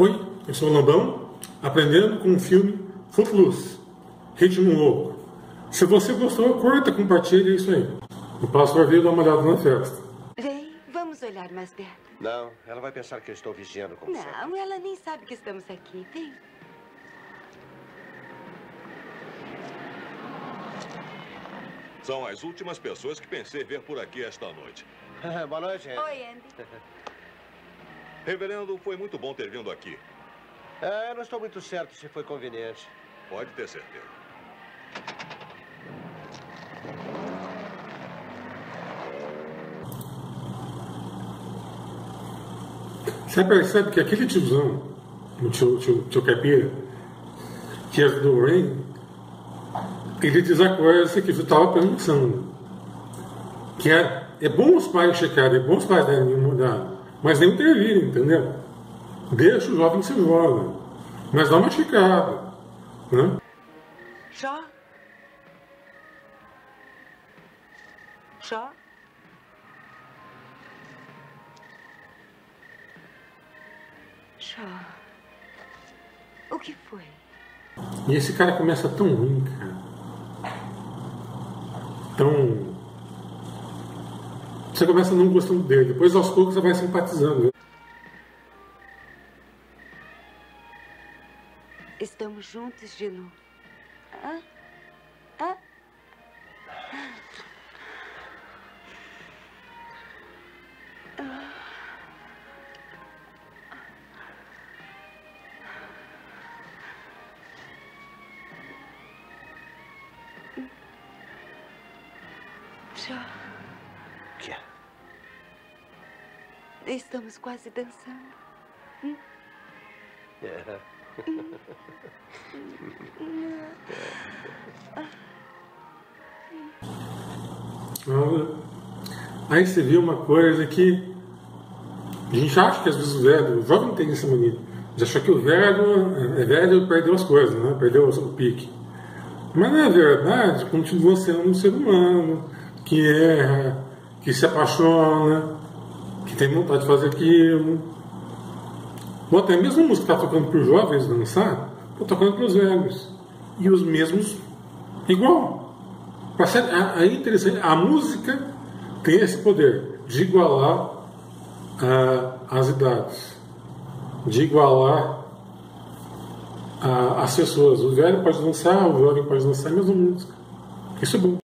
Oi, eu sou o Lambão, aprendendo com o filme Footloose, Ritmo Louco. Se você gostou, curta, compartilhe, é isso aí. O pastor veio dar uma olhada na festa. Vem, vamos olhar mais perto. Não, ela vai pensar que eu estou vigiando como sempre. Não, ela nem sabe que estamos aqui. Vem. São as últimas pessoas que pensei ver por aqui esta noite. Boa noite, Andy. Oi, Andy. Reverendo, foi muito bom ter vindo aqui. É, eu não estou muito certo se foi conveniente. Pode ter certeza. Você percebe que aquele tiozão, o tio, tio, tio que é do Rain, ele diz a coisa que eu estava pensando. Que é, é bom os pais checarem, é bom os pais darem uma mudada, mas nem intervirem, entendeu? Deixa o jovem ser jovem, mas dá uma checada. Né? Jó? Jó? Jó? O que foi? E esse cara começa tão ruim, cara. Tão. Você começa não gostando dele, depois aos poucos você vai simpatizando. Estamos juntos de novo. Jó, O que é? estamos quase dançando. É. Olha. Aí você vê uma coisa que a gente acha que às vezes o velho, o jovem tem essa mania, de achar que o velho é velho e perdeu as coisas, né? perdeu o pique. Mas na verdade continua sendo um ser humano que erra, que se apaixona, que tem vontade de fazer aquilo. Ou até mesmo a música que está tocando para os jovens dançar, está tocando para os velhos. E os mesmos igual. Aí é interessante, a música tem esse poder de igualar ah, as idades, de igualar ah, as pessoas. O velho pode dançar, o jovem pode dançar a mesma música. Isso é bom.